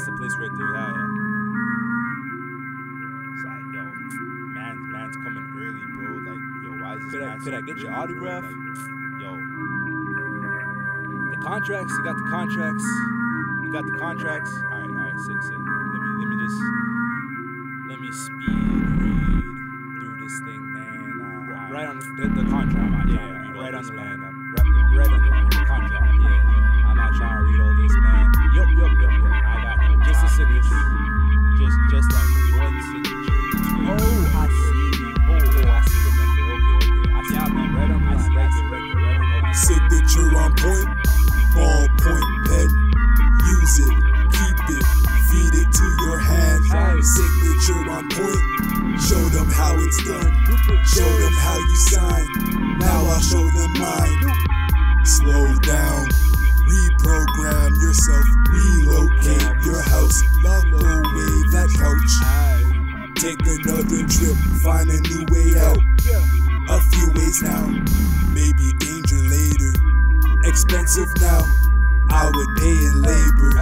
that's the place right there. Yeah, yeah. It's like, yo, man, man's coming early, bro. Like, yo, why is this Could I- could so I get your early, bro? autograph? Like, yo, The contracts, you got the contracts. You got the contracts. all right, all right, sick, sick. Let me, let me just, let me speed read through this thing, man. Uh, Right on the, the, the contract. Yeah, trying to read all right on the man. Find a new way out. A few ways now, maybe danger later. Expensive now, I would pay in labor.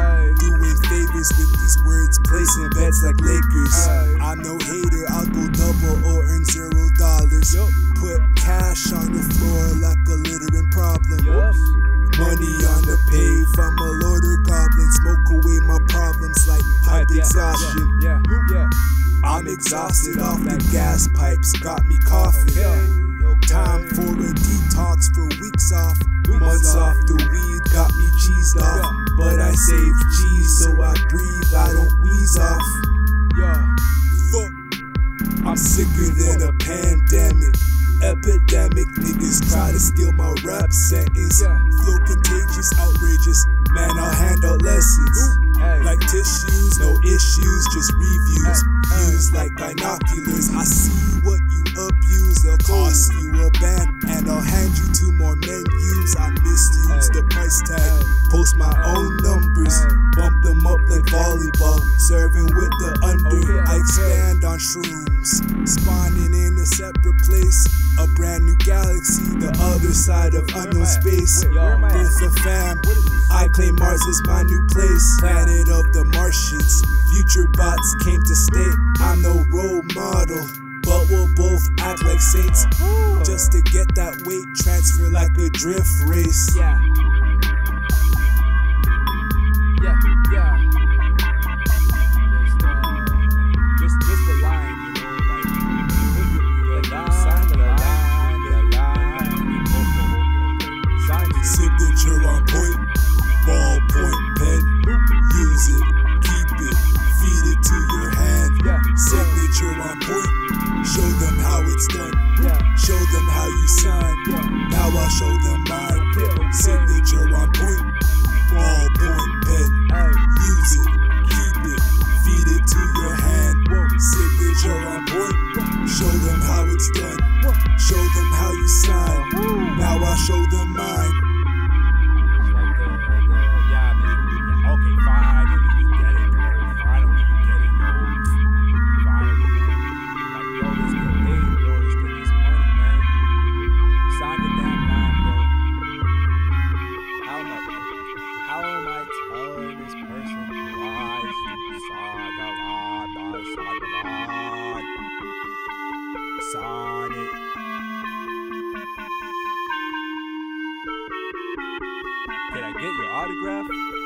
Doing favors with these words, placing bets like Lakers. I'm no hater, I'll go double or earn zero dollars. Put cash on the floor like a littering problem. Money on the pave, I'm a lord or goblin. Smoke away my problems like pipe Yeah, exhaustion. I'm exhausted off the gas pipes, got me coughing. Time for a detox for weeks off. Months off the weed got me cheesed off. But I save cheese so I breathe, I don't wheeze off. Fuck. I'm sicker than a pandemic. Epidemic niggas try to steal my rap sentence. Flow contagious, outrageous. Man, I'll hand out lessons. Like tissues, no issues, just reviews. Views like binoculars. I see what you abuse. They'll cost you a band, and I'll hand you two more menus. I misuse the price tag. Post my own numbers. Bump them up like volleyball. Serving with the under. Okay, I expand on shrooms. Spawning in a separate place. A brand new galaxy. The other side of unknown space. Wait, where am Birth of fam. I claim Mars is my new place. Planet of the Martians. Future bots came to stay. I'm no role model. But we'll both act like saints. Just to get that weight transfer like a drift race. Yeah, Now I'll show them my Signature on point. It. can I get your autograph?